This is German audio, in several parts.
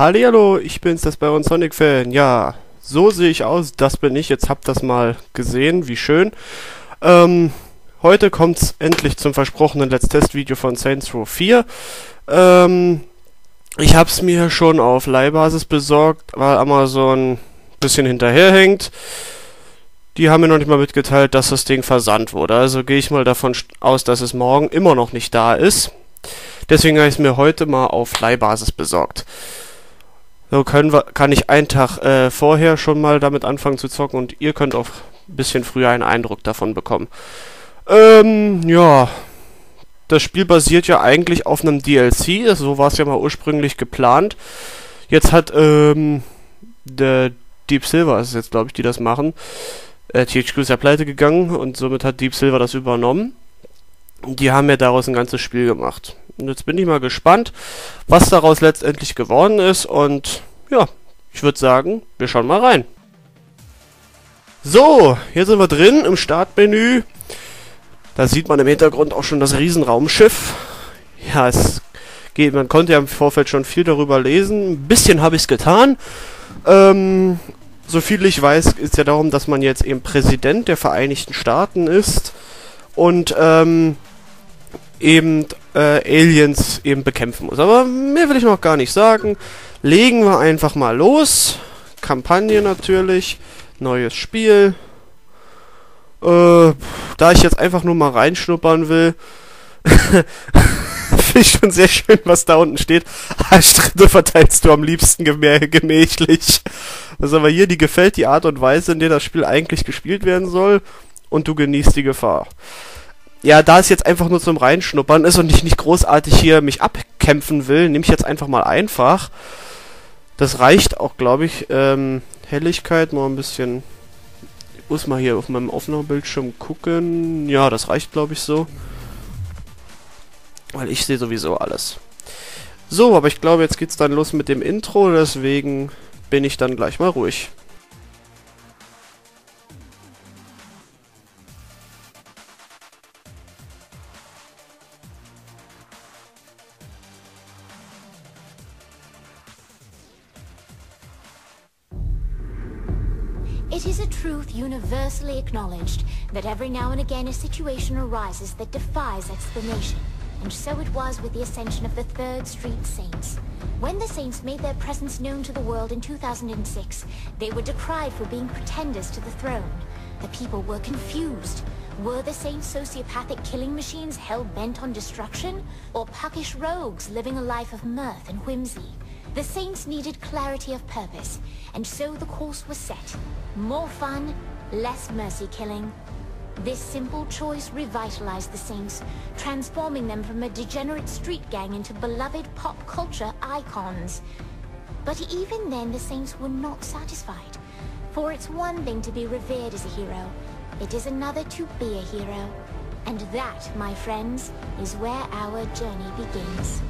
Hallihallo, ich bin's, das Baron Sonic Fan. Ja, so sehe ich aus, das bin ich. Jetzt habt das mal gesehen, wie schön. Ähm, heute kommt's endlich zum versprochenen Let's Test Video von Saints Row 4. Ähm, ich hab's mir schon auf Leihbasis besorgt, weil Amazon ein bisschen hinterherhängt. Die haben mir noch nicht mal mitgeteilt, dass das Ding versandt wurde. Also gehe ich mal davon aus, dass es morgen immer noch nicht da ist. Deswegen habe ich es mir heute mal auf Leihbasis besorgt. So können wir, kann ich einen Tag äh, vorher schon mal damit anfangen zu zocken und ihr könnt auch ein bisschen früher einen Eindruck davon bekommen. Ähm, ja. Das Spiel basiert ja eigentlich auf einem DLC, so war es ja mal ursprünglich geplant. Jetzt hat, ähm, der Deep Silver ist jetzt, glaube ich, die das machen. Äh, THQ ist ja pleite gegangen und somit hat Deep Silver das übernommen. Die haben ja daraus ein ganzes Spiel gemacht. Und jetzt bin ich mal gespannt, was daraus letztendlich geworden ist. Und ja, ich würde sagen, wir schauen mal rein. So, hier sind wir drin im Startmenü. Da sieht man im Hintergrund auch schon das Riesenraumschiff. Ja, es geht, man konnte ja im Vorfeld schon viel darüber lesen. Ein bisschen habe ich es getan. Ähm, so viel ich weiß, ist ja darum, dass man jetzt eben Präsident der Vereinigten Staaten ist und ähm, eben äh, Aliens eben bekämpfen muss. Aber mehr will ich noch gar nicht sagen. Legen wir einfach mal los. Kampagne natürlich. Neues Spiel. Äh, da ich jetzt einfach nur mal reinschnuppern will, finde ich schon sehr schön, was da unten steht. Arschtritte verteilst du am liebsten gemä gemächlich. Was aber hier, die gefällt die Art und Weise, in der das Spiel eigentlich gespielt werden soll. Und du genießt die Gefahr ja, da es jetzt einfach nur zum Reinschnuppern ist und ich nicht großartig hier mich abkämpfen will, nehme ich jetzt einfach mal einfach. Das reicht auch, glaube ich. Ähm, Helligkeit mal ein bisschen. Ich muss mal hier auf meinem Aufnahmebildschirm gucken. Ja, das reicht, glaube ich, so. Weil ich sehe sowieso alles. So, aber ich glaube, jetzt geht's dann los mit dem Intro, deswegen bin ich dann gleich mal ruhig. Truth universally acknowledged that every now and again a situation arises that defies explanation. And so it was with the ascension of the Third Street Saints. When the Saints made their presence known to the world in 2006, they were decried for being pretenders to the throne. The people were confused. Were the Saints sociopathic killing machines hell-bent on destruction? Or puckish rogues living a life of mirth and whimsy? The Saints needed clarity of purpose, and so the course was set. More fun, less mercy killing. This simple choice revitalized the Saints, transforming them from a degenerate street gang into beloved pop culture icons. But even then, the Saints were not satisfied. For it's one thing to be revered as a hero, it is another to be a hero. And that, my friends, is where our journey begins.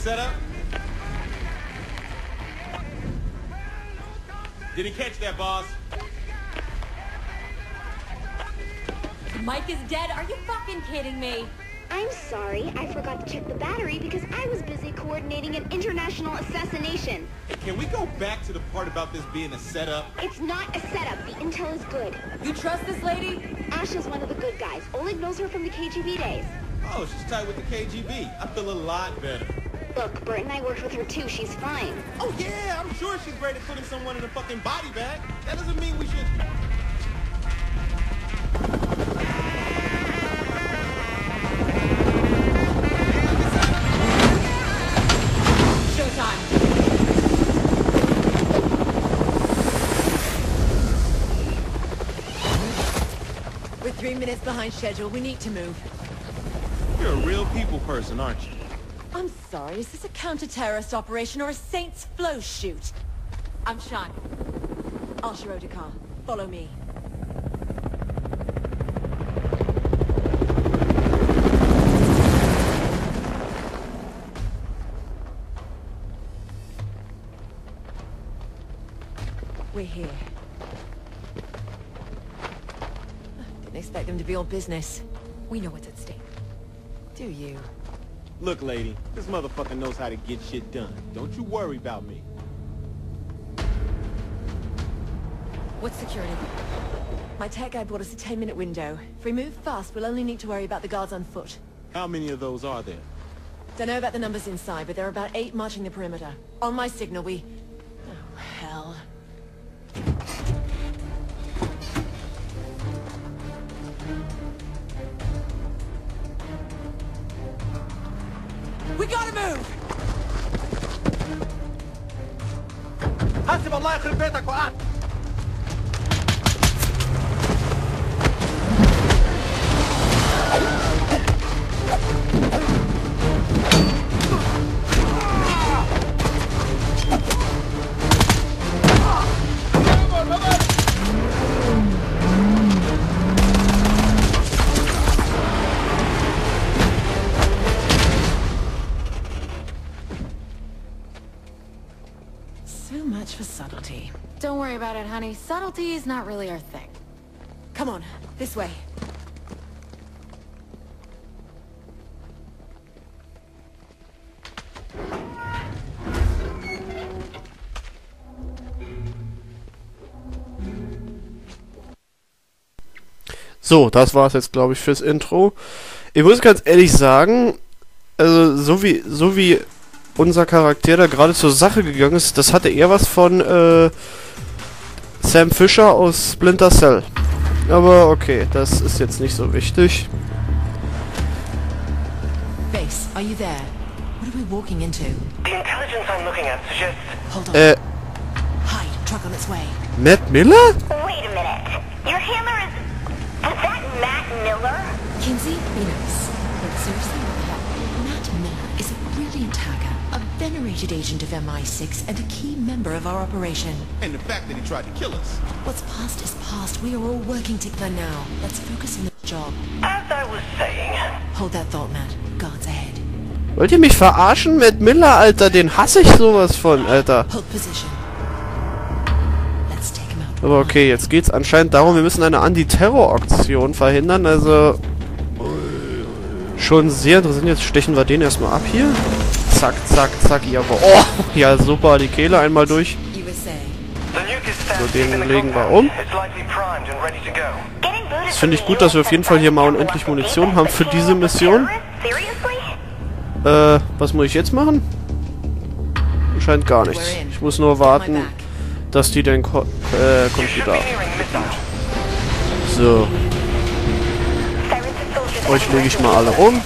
Setup? Did he catch that, boss? Mike is dead? Are you fucking kidding me? I'm sorry, I forgot to check the battery because I was busy coordinating an international assassination. Hey, can we go back to the part about this being a setup? It's not a setup. The intel is good. You trust this lady? Ash is one of the good guys. Oleg knows her from the KGB days. Oh, she's tight with the KGB. I feel a lot better. Look, Bert and I worked with her too. She's fine. Oh, yeah, I'm sure she's great at putting someone in a fucking body bag. That doesn't mean we should... Showtime. We're three minutes behind schedule. We need to move. You're a real people person, aren't you? I'm sorry, is this a counter-terrorist operation or a Saints flow shoot? I'm. Alshiro Dakar. Follow me. we're here. Didn't expect them to be all business. We know what's at stake. Do you? Look, lady, this motherfucker knows how to get shit done. Don't you worry about me. What's security? My tech guy bought us a 10-minute window. If we move fast, we'll only need to worry about the guards on foot. How many of those are there? Don't know about the numbers inside, but there are about eight marching the perimeter. On my signal, we... 54! Subtlety is not really our thing. Come on, this way. So, das war's jetzt, glaube ich, fürs Intro. Ich muss ganz ehrlich sagen, also so wie, so wie unser Charakter da gerade zur Sache gegangen ist, das hatte eher was von äh, Sam Fisher aus Splinter Cell. Aber okay, das ist jetzt nicht so wichtig. Base, are you there? What are we walking into? The intelligence I'm looking at suggests Hold on. Äh, Hide, truck on its way. Matt Miller? Wait a minute. Your handler is... Was that Matt Miller? Kinsey, be nice. But seriously? Matt Miller is a brilliant hacker, venerated agent of MI6, and a key member of our operation. And the fact that he tried to kill us. What's past is past. We are all working together now. Let's focus on the job. As I was saying, Hold that thought, Matt. Guards ahead. Wollt ihr mich verarschen? Matt Miller, Alter, den hasse ich sowas von, Alter. Hold position. Let's take him out. Aber okay, jetzt geht's anscheinend darum, wir müssen eine Antiterror-Aktion verhindern, also... Schon sehr interessant. Jetzt stechen wir den erstmal ab hier. Zack, zack, zack, jawohl. Oh, ja super, die Kehle einmal durch. So, den legen wir um. Das finde ich gut, dass wir auf jeden Fall hier mal unendlich Munition haben für diese Mission. Äh, was muss ich jetzt machen? Scheint gar nichts. Ich muss nur warten, dass die den Ko äh, Computer... So, euch lege ich mal alle um.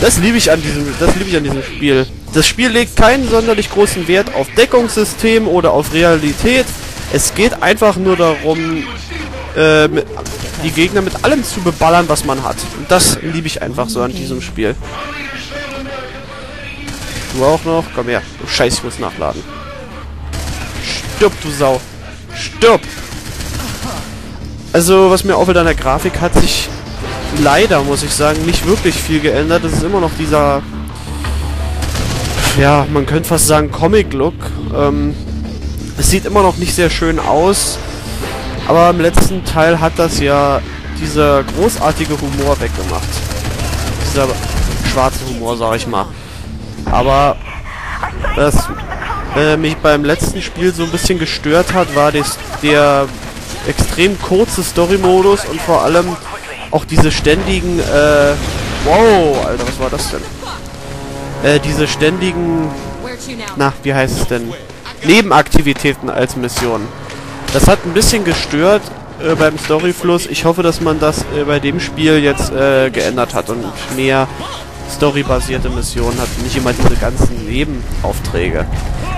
Das liebe ich an diesem, das liebe ich an diesem Spiel. Das Spiel legt keinen sonderlich großen Wert auf Deckungssystem oder auf Realität. Es geht einfach nur darum, äh, die Gegner mit allem zu beballern, was man hat. Und das liebe ich einfach so an diesem Spiel. Du auch noch? Komm her. Du Scheiß, ich muss nachladen. Stirb, du Sau. Stirb! Also, was mir auffällt an der Grafik, hat sich leider, muss ich sagen, nicht wirklich viel geändert. Es ist immer noch dieser, ja, man könnte fast sagen Comic-Look. Ähm, es sieht immer noch nicht sehr schön aus, aber im letzten Teil hat das ja dieser großartige Humor weggemacht. Dieser schwarze Humor, sag ich mal. Aber was äh, mich beim letzten Spiel so ein bisschen gestört hat, war des, der extrem kurze Story-Modus und vor allem auch diese ständigen, äh, wow, Alter, was war das denn? Äh, diese ständigen, na, wie heißt es denn? Nebenaktivitäten als Mission. Das hat ein bisschen gestört äh, beim Storyfluss. Ich hoffe, dass man das äh, bei dem Spiel jetzt äh, geändert hat und mehr storybasierte Missionen hat. Nicht immer diese ganzen Nebenaufträge.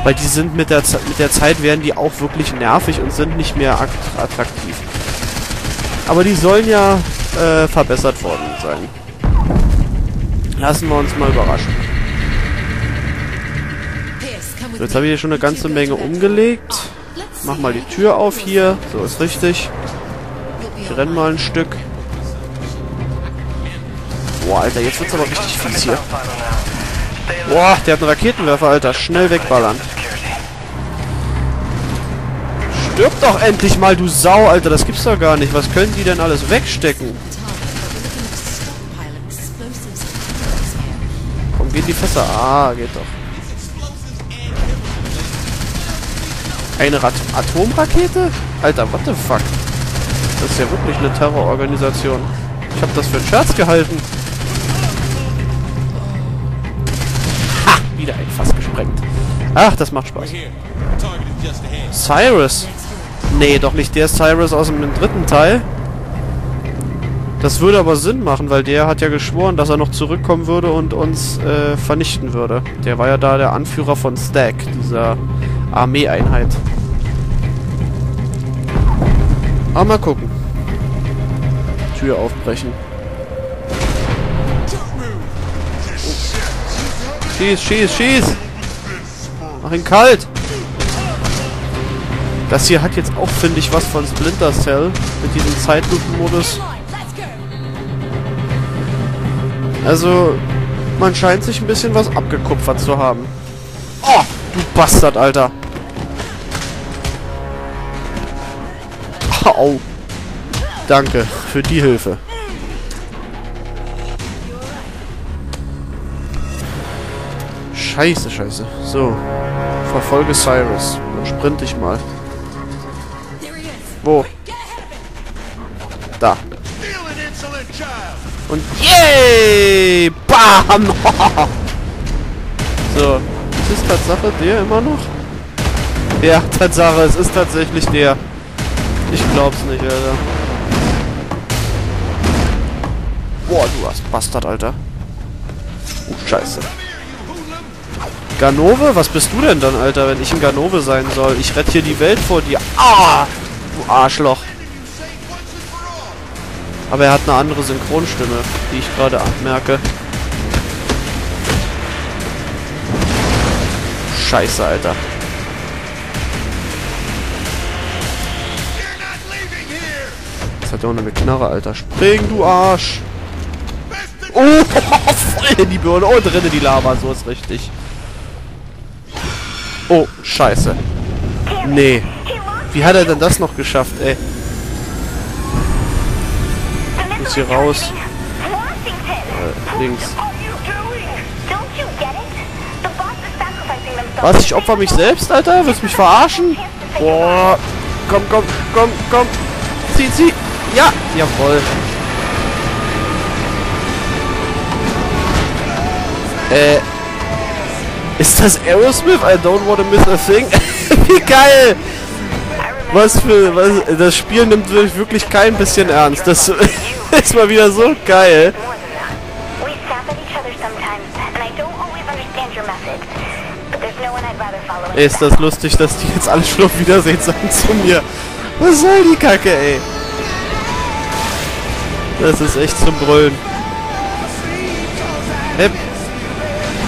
Weil die sind mit der, Ze- mit der Zeit werden die auch wirklich nervig und sind nicht mehr akt- attraktiv. Aber die sollen ja äh, verbessert worden sein. Lassen wir uns mal überraschen. So, jetzt habe ich hier schon eine ganze Menge umgelegt. Mach mal die Tür auf hier. So ist richtig. Ich renn mal ein Stück. Boah, Alter, jetzt wird's aber richtig fies hier. Boah, der hat einen Raketenwerfer, Alter. Schnell wegballern. Stirb doch endlich mal, du Sau, Alter. Das gibt's doch gar nicht. Was können die denn alles wegstecken? Komm, geht die Fässer. Ah, geht doch. Eine Rat Atomrakete? Alter, what the fuck? Das ist ja wirklich eine Terrororganisation. Ich habe das für einen Scherz gehalten. Ha! Wieder ein Fass gesprengt. Ach, das macht Spaß. Cyrus. Nee, doch nicht der Cyrus aus dem dritten Teil. Das würde aber Sinn machen, weil der hat ja geschworen, dass er noch zurückkommen würde und uns äh, vernichten würde. Der war ja da der Anführer von Stack, dieser Armeeeinheit. Aber mal gucken. Tür aufbrechen. Schieß, schieß, schieß! Mach ihn kalt! Das hier hat jetzt auch, finde ich, was von Splinter Cell mit diesem Zeitlupenmodus. Also, man scheint sich ein bisschen was abgekupfert zu haben. Oh, du Bastard, Alter. Au. Danke für die Hilfe. Scheiße, scheiße. So. Verfolge Cyrus. Dann sprint ich mal. Wo? Da. Und yay! Bam! so. Ist es Tatsache der immer noch? Ja, Tatsache, es ist tatsächlich der. Ich glaub's nicht, Alter. Boah, du hast Bastard, Alter. Oh, scheiße. Ganove? Was bist du denn dann, Alter, wenn ich ein Ganove sein soll? Ich rette hier die Welt vor dir. Ah! Arschloch. Aber er hat eine andere Synchronstimme, die ich gerade merke. Scheiße, Alter. Das hat ja auch eine Knarre, Alter. Spring, du Arsch! Oh, voll in die Birne. Und renne die Lava, so ist richtig. Oh, scheiße. Nee. Wie hat er denn das noch geschafft, ey? Muss hier raus. Äh, links. Was? Ich opfer mich selbst, Alter? Willst du mich verarschen? Boah. Komm, komm, komm, komm. Zieh, zieh. Ja, jawohl. Äh. Ist das Aerosmith? I don't wanna miss a thing? Wie geil! Was für. Was, das Spiel nimmt sich wirklich kein bisschen ernst. Das ist mal wieder so geil. Ey, ist das lustig, dass die jetzt alle schon auf Wiedersehen sagen zu mir. Was soll die Kacke, ey? Das ist echt zum Brüllen. Hip.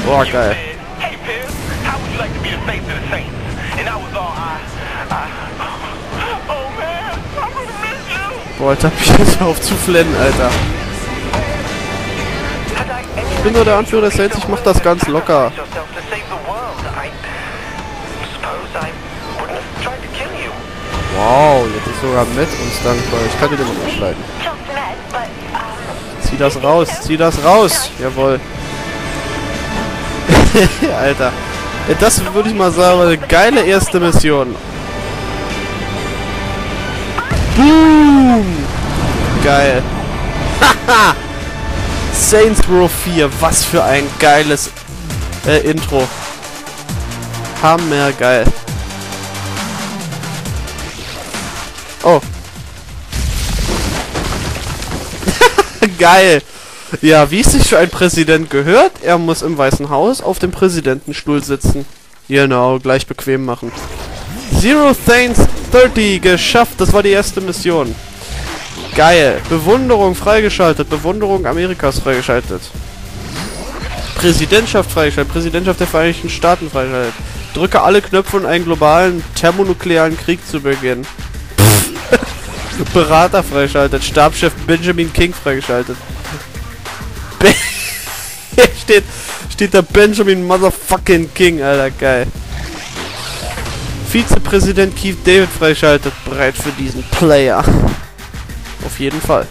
Boah, geil. Hey, Piz, how would you like to be the face of the Saints? And that was all I... I... Oh, man, I'm gonna miss you. Boah, hab ich jetzt auf zu flennen, Alter. Ich bin nur der Anführer der Saints, ich mach das ganz locker. Wow, jetzt ist sogar Matt uns dankbar. Ich kann dir den schneiden. Met, but, um, Zieh das raus, zieh das raus. Jawohl. Alter. Das würde ich mal sagen, eine geile erste Mission. Boom! Geil. Haha! Saints Row 4, was für ein geiles äh, Intro. Hammergeil. Oh. Geil. Ja, wie es sich für ein Präsident gehört, er muss im Weißen Haus auf dem Präsidentenstuhl sitzen. Genau, gleich bequem machen. Zero Thanks 30 geschafft, das war die erste Mission. Geil. Bewunderung freigeschaltet, Bewunderung Amerikas freigeschaltet. Präsidentschaft freigeschaltet, Präsidentschaft der Vereinigten Staaten freigeschaltet. Drücke alle Knöpfe, um einen globalen thermonuklearen Krieg zu beginnen. Berater freigeschaltet, Stabschef Benjamin King freigeschaltet. Be Hier steht, steht da Benjamin Motherfucking King, Alter, geil. Vizepräsident Keith David freischaltet. Bereit für diesen Player. Auf jeden Fall.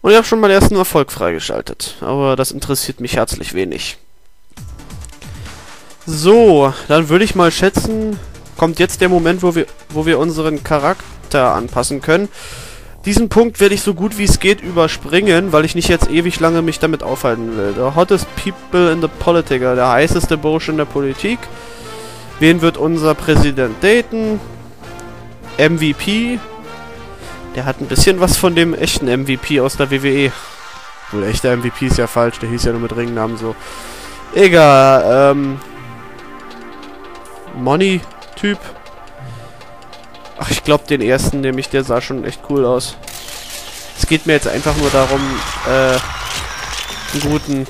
Und ich habe schon meinen ersten Erfolg freigeschaltet. Aber das interessiert mich herzlich wenig. So, dann würde ich mal schätzen, kommt jetzt der Moment, wo wir, wo wir unseren Charakter anpassen können. Diesen Punkt werde ich so gut wie es geht überspringen, weil ich nicht jetzt ewig lange mich damit aufhalten will. The hottest people in the political, der heißeste Bursche in der Politik. Wen wird unser Präsident daten? MVP. Der hat ein bisschen was von dem echten MVP aus der WWE. Wohl echter MVP ist ja falsch, der hieß ja nur mit Ringnamen so. Egal, ähm... Money-Typ. Ach, ich glaube den ersten nämlich, der sah schon echt cool aus. Es geht mir jetzt einfach nur darum, äh, einen guten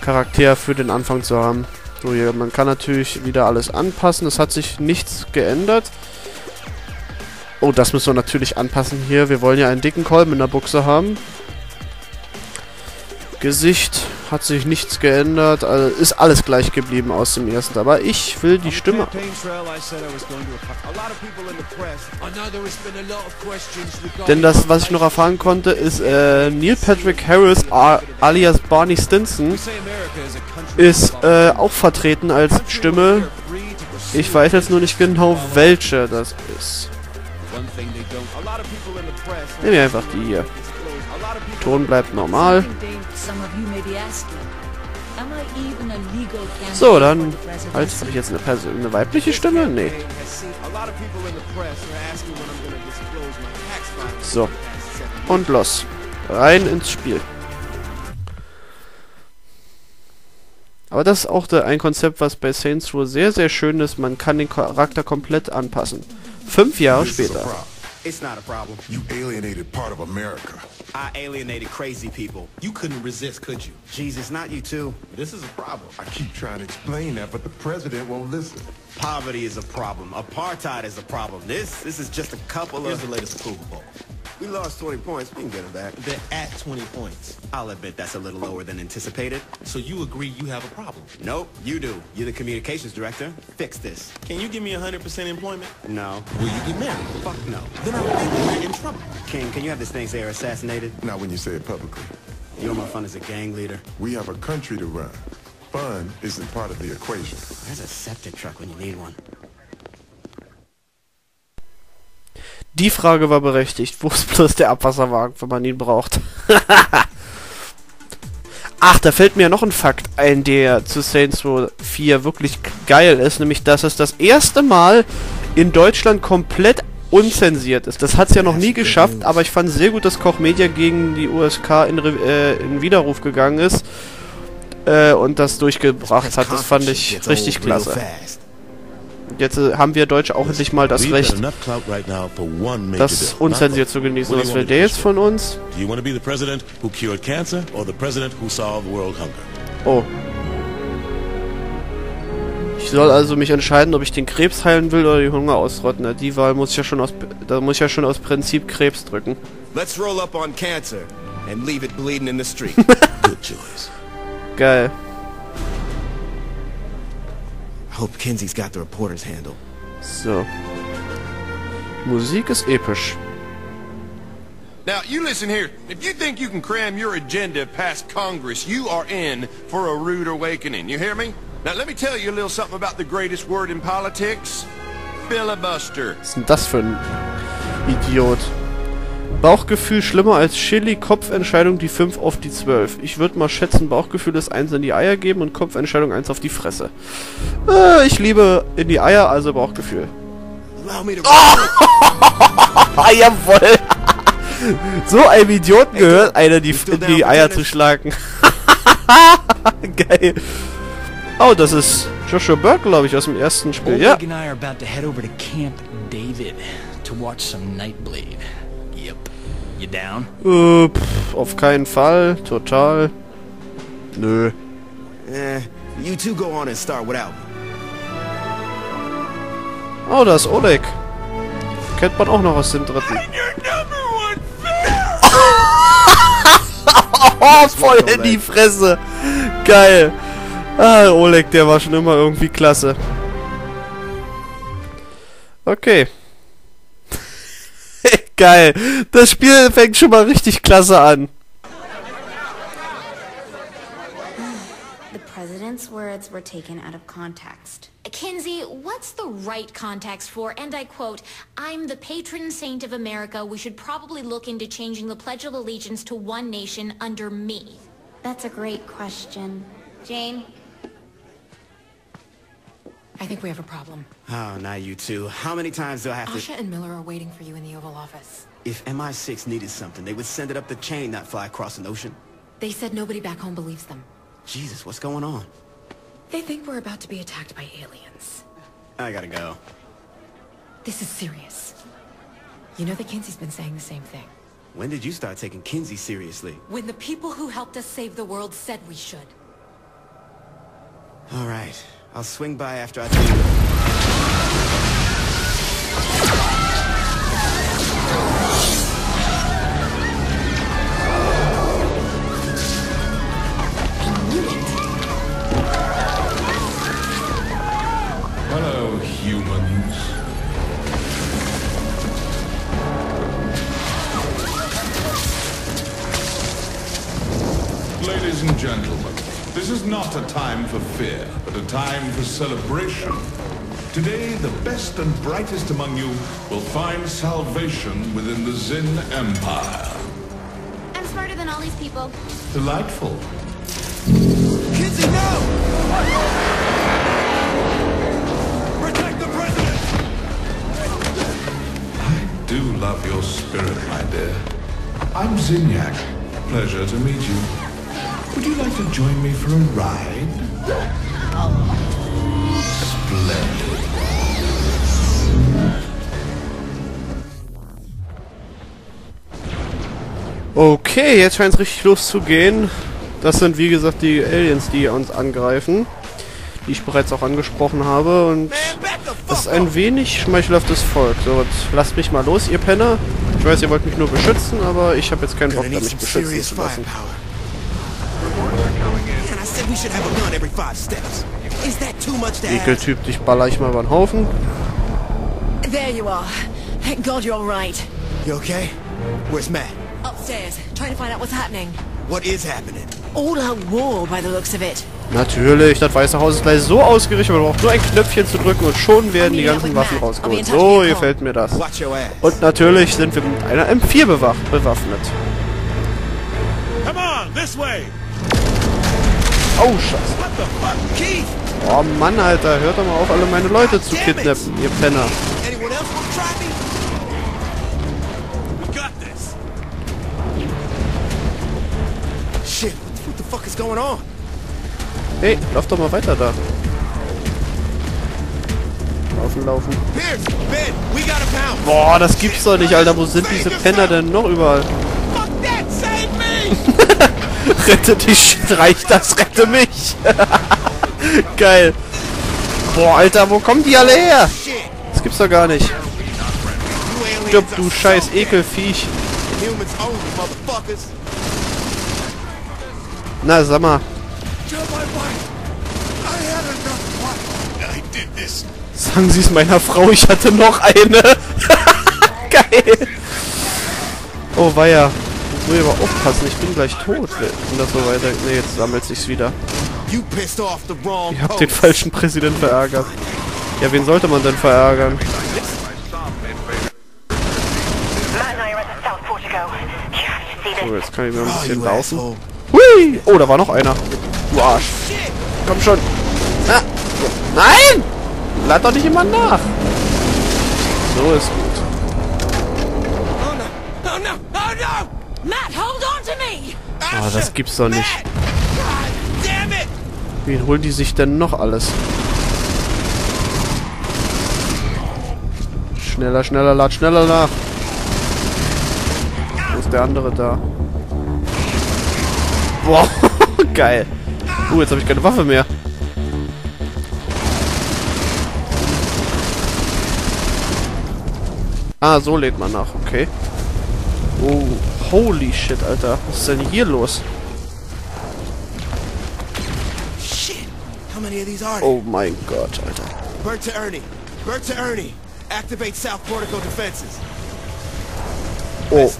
Charakter für den Anfang zu haben. So, hier, man kann natürlich wieder alles anpassen. Es hat sich nichts geändert. Oh, das müssen wir natürlich anpassen hier. Wir wollen ja einen dicken Kolben in der Buchse haben. Gesicht hat sich nichts geändert. Also ist alles gleich geblieben aus dem ersten. Aber ich will die Stimme... Denn das, was ich noch erfahren konnte, ist äh, Neil Patrick Harris alias Barney Stinson ist äh, auch vertreten als Stimme. Ich weiß jetzt nur nicht genau, welche das ist. Nehmen wir einfach die hier. Ton bleibt normal. So, dann... Als habe ich jetzt eine, Person, eine weibliche Stimme? Nee. So. Und los. Rein ins Spiel. Aber das ist auch der, ein Konzept, was bei Saints Row sehr, sehr schön ist. Man kann den Charakter komplett anpassen. Fünf Jahre später. It's not a problem. You alienated part of America. I alienated crazy people. You couldn't resist, could you? Jesus, not you too. This is a problem. I keep trying to explain that, but the president won't listen. Poverty is a problem. Apartheid is a problem. This, this is just a couple Here's of... the latest approval vote. We lost 20 points. We can get them back. They're at 20 points. I'll admit that's a little lower than anticipated. So you agree you have a problem? Nope, you do. You're the communications director. Fix this. Can you give me 100% employment? No. Will you get married? Fuck no. Then I think we're in trouble. King, can you have this thing's heir assassinated? Not when you say it publicly. You're my fun as a gang leader. We have a country to run. Fun isn't part of the equation. There's a septic truck when you need one. Die Frage war berechtigt. Wo ist bloß der Abwasserwagen, wenn man ihn braucht? Ach, da fällt mir noch ein Fakt ein, der zu Saints Row 4 wirklich geil ist, nämlich dass es das erste Mal in Deutschland komplett unzensiert ist. Das hat es ja noch nie geschafft, aber ich fand sehr gut, dass Koch Media gegen die USK in, Re äh, in Widerruf gegangen ist äh, und das durchgebracht hat. Das fand ich richtig klasse. Jetzt äh, haben wir Deutsche auch endlich mal das Recht, das unzensiert zu genießen. Was will der jetzt von uns? Do you want to be the president who cured cancer or the president who solved world hunger? Oh. Ich soll also mich entscheiden, ob ich den Krebs heilen will oder die Hunger ausrotten. Na, die Wahl muss ich ja schon aus da muss ich ja schon aus Prinzip Krebs drücken. Let's roll up on cancer and leave it bleeding in the street. Good choice. Geil. I hope Kinsey's got the reporter's handle. So. Musik ist episch. Now, you listen here. If you think you can cram your agenda past Congress, you are in for a rude awakening. You hear me? Now, let me tell you a little something about the greatest word in politics. Filibuster. Was ist denn das für ein Idiot? Bauchgefühl schlimmer als Chili, Kopfentscheidung die 5 auf die 12. Ich würde mal schätzen, Bauchgefühl ist 1 in die Eier geben und Kopfentscheidung 1 auf die Fresse. Äh, ich liebe in die Eier, also Bauchgefühl. Ah, jawoll! so einem Idioten gehört einer, die in die Eier zu schlagen. Geil. Oh, das ist Joshua Burke, glaube ich, aus dem ersten Spiel. Ja. Äh, pff, auf keinen Fall. Total. Nö. Eh, you two go on and start without me. Oh, da ist Oleg. Kennt man auch noch aus dem dritten. oh, voll in die Fresse. Geil. Ah, Oleg, der war schon immer irgendwie klasse. Okay. Geil. Das Spiel fängt schon mal richtig klasse an. The president's words were taken out of context. Kinsey, what's the right context for, and I quote, I'm the patron saint of America, we should probably look into changing the Pledge of Allegiance to one nation under me. That's a great question. Jane? I think we have a problem. Oh, now you two. How many times do I have to... Asha and Miller are waiting for you in the Oval Office. If MI6 needed something, they would send it up the chain, not fly across an ocean. They said nobody back home believes them. Jesus, what's going on? They think we're about to be attacked by aliens. I gotta go. This is serious. You know that Kinsey's been saying the same thing. When did you start taking Kinsey seriously? When the people who helped us save the world said we should. All right. I'll swing by after I do. Celebration. Today, the best and brightest among you will find salvation within the Zin Empire. I'm smarter than all these people. Delightful. Kinsey, no! Protect the president! I do love your spirit, my dear. I'm Zinyak. Pleasure to meet you. Would you like to join me for a ride? Okay, jetzt scheint es richtig loszugehen. Das sind wie gesagt die Aliens, die uns angreifen. Die ich bereits auch angesprochen habe. Und das ist ein wenig schmeichelhaftes Volk. So, jetzt lasst mich mal los, ihr Penner. Ich weiß, ihr wollt mich nur beschützen, aber ich habe jetzt keinen Bock, da mich beschützen zu lassen. Ekeltyp, dich baller ich mal über den Haufen. There you are. Thank God you're all right. You okay? Where's Matt? Upstairs, trying to find out what's happening. What is happening? All out war by the looks of it. Natürlich, das Weiße Haus ist gleich so ausgerichtet, man braucht nur ein Knöpfchen zu drücken und schon werden die ganzen Waffen rausgeholt. So gefällt mir das. Und natürlich sind wir mit einer M4 bewaff bewaffnet. Oh, Scheiße. Oh Mann, Alter, hört doch mal auf, alle meine Leute zu kidnappen, ihr Penner. Fuck is going on? Hey, lauf doch mal weiter da. Laufen, laufen. Boah, das gibt's doch nicht, Alter. Wo sind diese Penner denn noch überall? Fuck that, save me! Rette dich, reich das, rette mich. Geil. Boah, Alter, wo kommen die alle her? Das gibt's doch gar nicht. Stirb, du scheiß Ekelviech. Na, sag mal. Sagen Sie es meiner Frau, ich hatte noch eine. Geil. Oh, weia. Jetzt muss ich aber aufpassen, ich bin gleich tot, wenn das so weiter... Ne, jetzt sammelt sich's wieder. Ihr habt den falschen Präsident verärgert. Ja, wen sollte man denn verärgern? So, jetzt kann ich mal ein bisschen laufen. Hui! Oh, da war noch einer. Du Arsch. Komm schon. Ah. Nein! Lad doch nicht immer nach. So ist gut. Oh! Oh! Oh! Ah, das gibt's doch nicht. Wen holen die sich denn noch alles? Schneller, schneller, lad schneller nach. Wo ist der andere da? Boah, geil. Uh, jetzt habe ich keine Waffe mehr. Ah, so lädt man nach, okay. Oh, holy shit, Alter. Was ist denn hier los? Oh mein Gott, Alter. Bert to Ernie. Bert to Ernie. Activate South Portico defenses. Oh.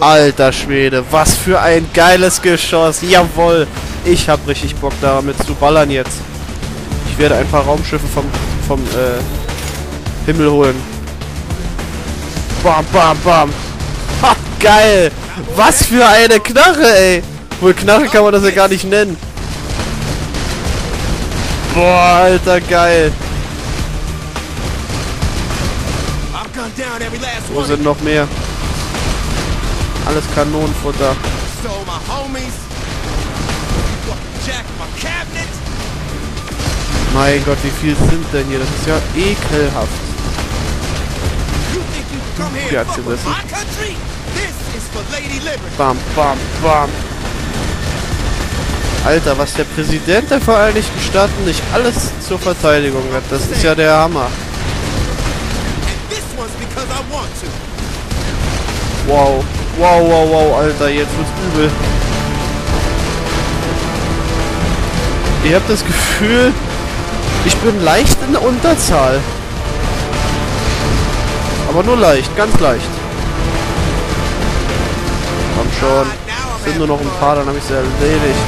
Alter Schwede, was für ein geiles Geschoss. Jawoll. Ich hab richtig Bock damit zu ballern jetzt. Ich werde ein paar Raumschiffe vom, vom äh, Himmel holen. Bam, bam, bam. Ha, geil. Was für eine Knarre, ey. Wohl Knarre kann man das ja gar nicht nennen. Boah, Alter, geil. Wo sind noch mehr? Alles Kanonenfutter. Mein Gott, wie viel sind denn hier? Das ist ja ekelhaft. Lady Liberty. Bam, bam, bam. Alter, was der Präsident der Vereinigten Staaten nicht alles zur Verteidigung hat, das ist ja der Hammer. Wow. Wow, wow, wow, Alter, jetzt wird's übel. Ich hab das Gefühl, ich bin leicht in der Unterzahl. Aber nur leicht, ganz leicht. Komm schon. Es sind nur noch ein paar, dann habe ich sie erledigt.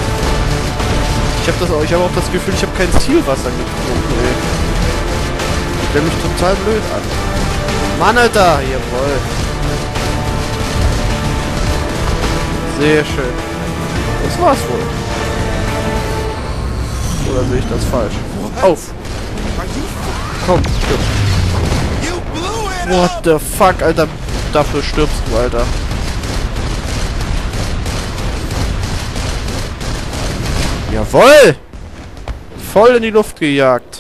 Ich habe das auch, ich habe auch das Gefühl, ich habe kein Zielwasser getrunken, ey. Ich stell mich total blöd an. Mann, Alter, jawohl. Sehr schön. Das war's wohl. Oder sehe ich das falsch? Oh. Komm, stirb. What the fuck, Alter. Dafür stirbst du, Alter. Jawoll! Voll in die Luft gejagt.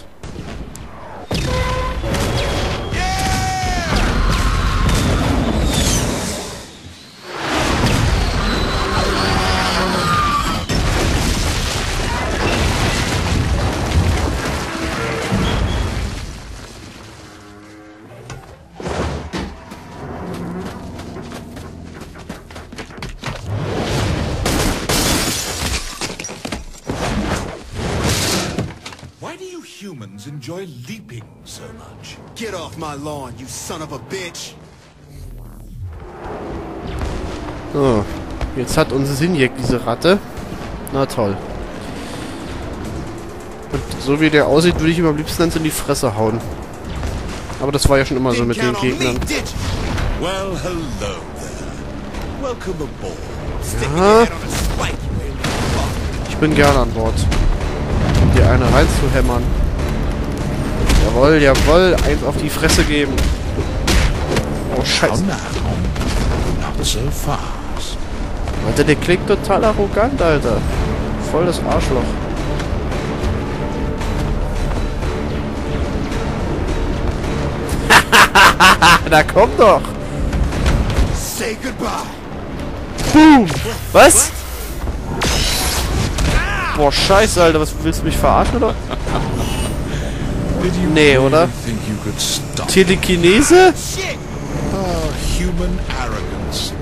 Son of a bitch. So. Jetzt hat uns Sinjek diese Ratte. Na toll. Und so wie der aussieht, würde ich ihm am liebsten in die Fresse hauen. Aber das war ja schon immer so mit den Gegnern. Well, hello there. Welcome aboard. Ja. Ich bin gern an Bord. Um dir eine reinzuhämmern. Jawoll, jawoll. Eins auf die Fresse geben. Oh, scheiße. Alter, der klingt total arrogant, Alter. Voll das Arschloch. Na komm doch. Say goodbye. Boom. Was? Boah, scheiße, Alter. Was willst du mich verarschen, oder? Nee, oder? Telekinese? Oh, human arrogance.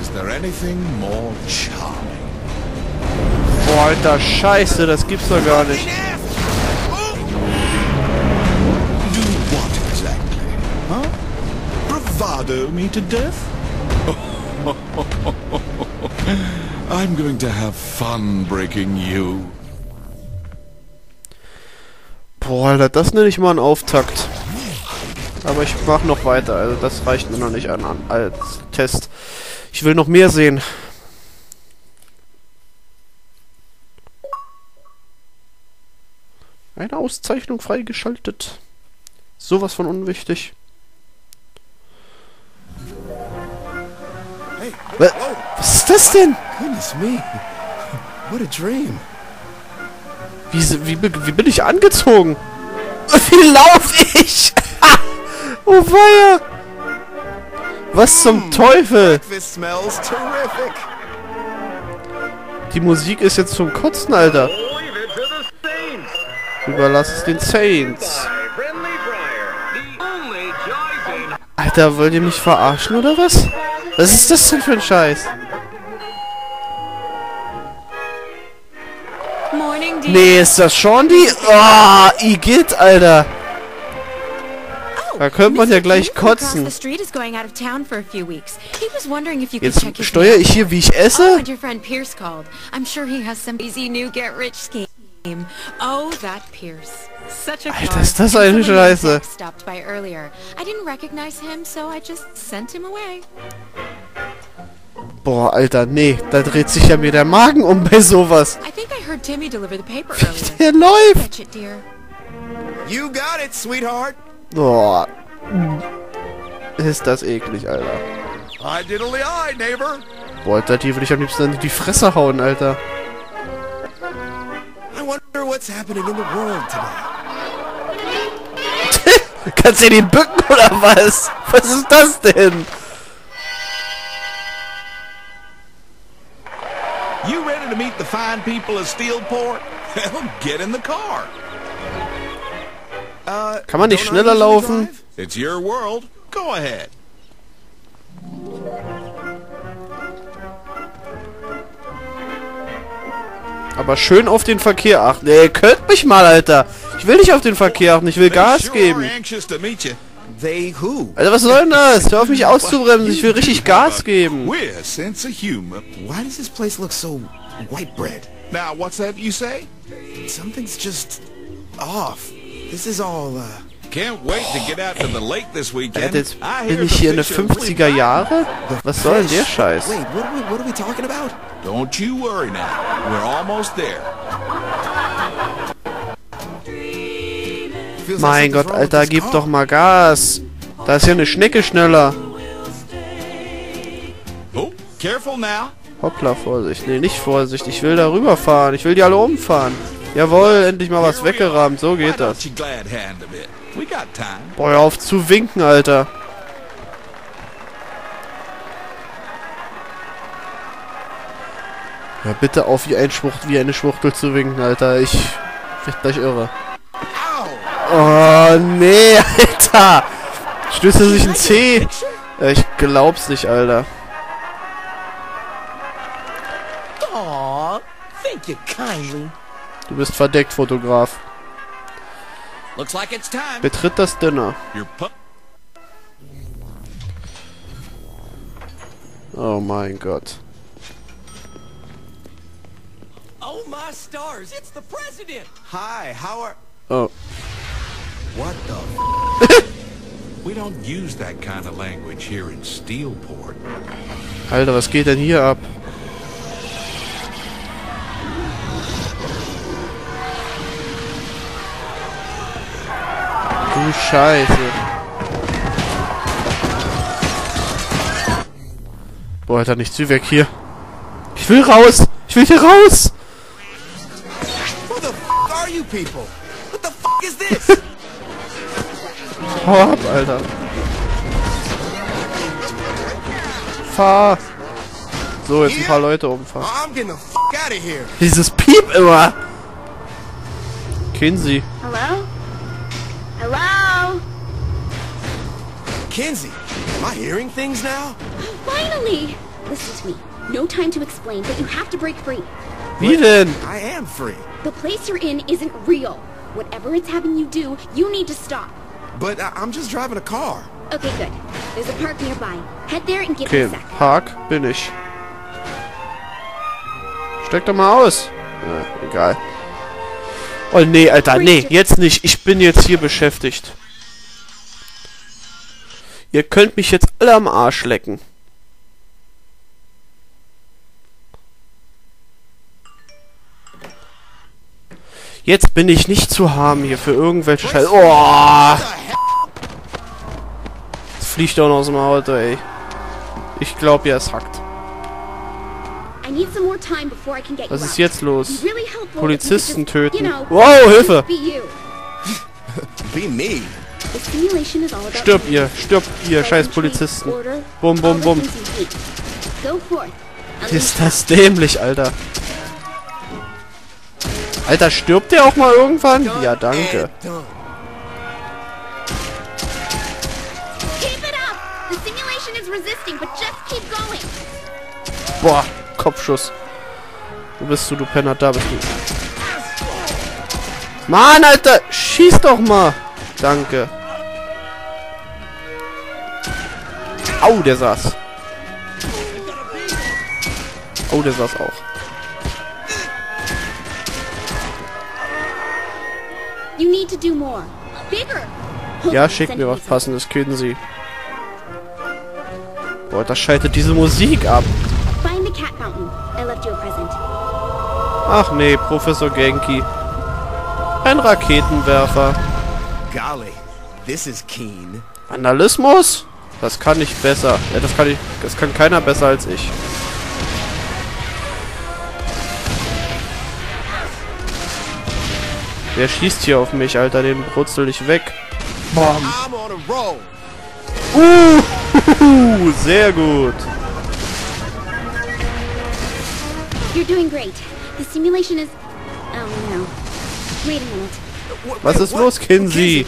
Is there anything more charming? Boah, Alter, scheiße. Das gibt's doch gar nicht. Do what exactly? Huh? Bravado me to death? I'm going to have fun breaking you. Boah, Alter, das nenne ich mal einen Auftakt. Aber ich mach noch weiter, also das reicht mir noch nicht an, an als Test. Ich will noch mehr sehen. Eine Auszeichnung freigeschaltet. Sowas von unwichtig. Wa- Was ist das denn? Goodness me. What a dream. Wie, wie, wie bin ich angezogen? Wie lauf ich? Oh weia! Was zum Teufel? Smells terrific. Die Musik ist jetzt zum Kotzen, Alter. Überlass es den Saints. Alter, wollt ihr mich verarschen oder was? Was ist das denn für ein Scheiß? Nee, ist das schon die? Oh, Igitt, Alter. Da könnte man ja gleich kotzen. the street is going out of town for a few weeks. He was wondering if you could Jetzt steuere ich hier, wie ich Oh, esse? Oh, that Pierce. Such a Alter, ist das eine Scheiße. Boah, Alter, nee. Da dreht sich ja mir der Magen um bei sowas. Earlier. Der läuft. You got it, sweetheart. Boah. Ist das eklig, Alter. Boah, Alter, die würde ich am liebsten in die Fresse hauen, Alter. Kannst du den bücken oder was? Was ist das denn? You ready to meet the fine people of Steelport? Hell, get in the car. Kann man nicht schneller laufen? It's your world. Go ahead. Aber schön auf den Verkehr achten. Nee, ihr könnt mich mal, Alter. Ich will nicht auf den Verkehr achten, ich will Gas geben. Alter, was soll denn das? Hör auf mich auszubremsen, ich will richtig Gas geben. With a sense of humor. Why does this place look so white bread? Now, what's that you say? Something's just off. This is all, uh... Can't wait to get out to the lake this weekend. Jetzt hear bin ich the hier in den fish are really 50er Jahre? Was soll denn der. Scheiß? Wait, what are, we, what are we talking about? Don't you worry now. We're almost there. Mein Gott, Alter, gib doch mal Gas. Da ist ja eine Schnecke schneller. Oh, careful now. Hoppla, Vorsicht. Nee, nicht Vorsicht. Ich will da rüberfahren. Ich will die alle umfahren. Jawohl, endlich mal was Here we weggerammt. So geht das. Boah, auf zu winken, Alter. Hör bitte auf, wie, ein Schwucht, wie eine Schwuchtel zu winken, Alter. Ich werd gleich irre. Oh, nee, Alter. Stößt er sich ein C? Äh, Ich glaub's nicht, Alter. Aw, thank you kindly. Du bist verdeckt, Fotograf. Looks like it's time. Betritt das Dinner. Oh mein Gott. Oh my stars, it's the president. Hi, how are... Oh. What the... We don't use that kind of language here in Steelport. Alter, was geht denn hier ab? Du Scheiße. Boah, Alter, nicht zu weg hier. Ich will raus! Ich will hier raus! Who the f are you people? What the f is this? Hau ab, Alter. Fahr! So, jetzt ein paar Leute umfahren. I'm getting the f out of here. Dieses Piep immer! Kinsey. Hello? Hello? Kinsey, am I hearing things now? Finally! Listen to me. No time to explain, but you have to break free. Wie denn? I am free. The place you're in isn't real. Whatever it's having you do, you need to stop. But I I'm just driving a car. Okay, good. There's a park nearby. Head there and give Okay, me a sec. Park bin ich. Steig doch mal aus. Ja, egal. Oh nee, Alter, nee, jetzt nicht. Ich bin jetzt hier beschäftigt. Ihr könnt mich jetzt alle am Arsch lecken. Jetzt bin ich nicht zu haben hier für irgendwelche Scheiße. Oh! Jetzt fliegt auch noch aus dem Auto, ey. Ich glaube ja, es hackt. Was ist jetzt los? Polizisten töten. Wow, Hilfe! Be me. Stirb ihr, stirb ihr, scheiß Polizisten. Bum, bum, bum. forth. Ist das dämlich, Alter. Alter, stirbt der auch mal irgendwann? Ja, danke. Boah, Kopfschuss. Wo bist du, du Penner? Da bist du. Mann, Alter! Schieß doch mal! Danke. Au, der saß. Oh, der saß auch. Ja, schickt mir was passendes, können Sie. Boah, das schaltet diese Musik ab. Ach nee, Professor Genki. Ein Raketenwerfer. Golly, this is keen. Vandalismus? Das kann ich besser. Ja, das kann ich. Das kann keiner besser als ich. Wer schießt hier auf mich, Alter? Den brutzel ich weg. Bam. Uh, sehr gut. You're doing great. The simulation is... Oh, no. Wait a minute. Was ist los, Kinsey?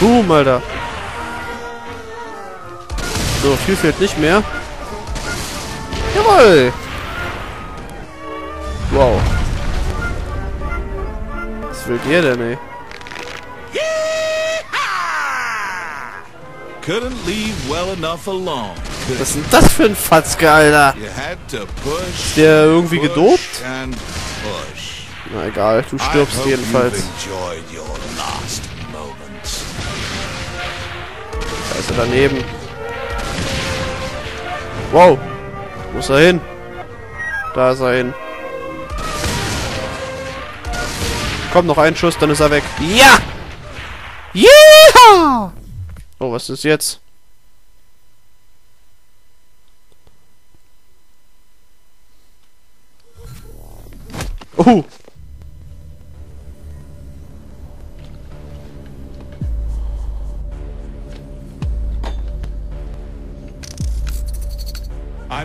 Boom, Alter. So, viel fehlt nicht mehr. Jawoll! Wow. Was will der denn, ey? Couldn't leave well enough alone. Was ist denn das für ein Fatzke, Alter? Ist der irgendwie gedopt? Na egal, du stirbst jedenfalls. Da ist er daneben. Wow. Wo ist er hin? Da ist er hin. Kommt noch ein Schuss, dann ist er weg. Ja! Yeah! Oh, was ist jetzt? I'm